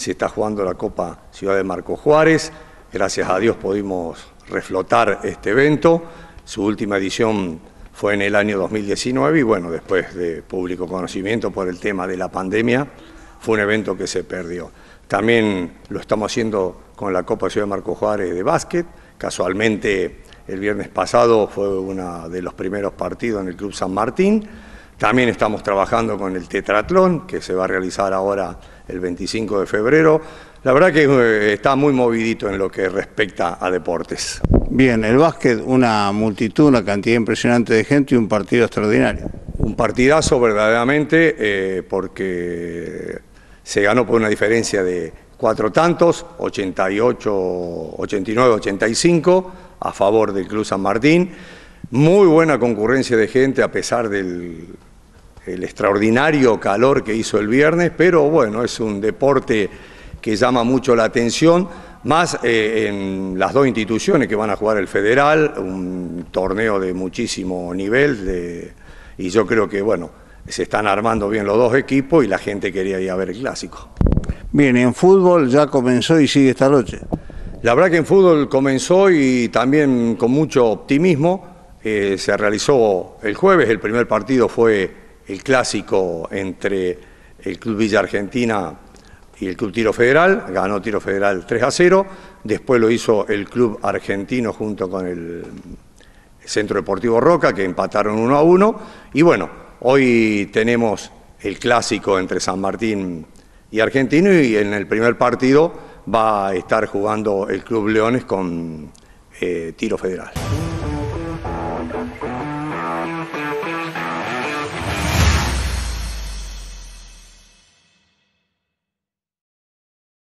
se está jugando la Copa Ciudad de Marco Juárez. Gracias a Dios pudimos reflotar este evento. Su última edición fue en el año 2019 y bueno, después de público conocimiento por el tema de la pandemia, fue un evento que se perdió. También lo estamos haciendo con la Copa Ciudad de Marco Juárez de básquet. Casualmente el viernes pasado fue uno de los primeros partidos en el Club San Martín. También estamos trabajando con el tetratlón, que se va a realizar ahora el 25 de febrero. La verdad que eh, está muy movidito en lo que respecta a deportes. Bien, el básquet, una multitud, una cantidad impresionante de gente y un partido extraordinario. Un partidazo verdaderamente eh, porque se ganó por una diferencia de cuatro tantos, 88, 89, 85 a favor del Club San Martín. Muy buena concurrencia de gente a pesar del extraordinario calor que hizo el viernes, pero bueno, es un deporte que llama mucho la atención, más eh, en las dos instituciones que van a jugar el Federal, un torneo de muchísimo nivel, y yo creo que bueno, se están armando bien los dos equipos y la gente quería ir a ver el clásico. Bien, en fútbol ya comenzó y sigue esta noche. La verdad que en fútbol comenzó y también con mucho optimismo. Eh, se realizó el jueves, el primer partido fue el clásico entre el Club Villa Argentina y el Club Tiro Federal, ganó Tiro Federal 3 a 0, después lo hizo el Club Argentino junto con el Centro Deportivo Roca, que empataron 1 a 1, y bueno, hoy tenemos el clásico entre San Martín y Argentino, y en el primer partido va a estar jugando el Club Leones con eh, tiro federal.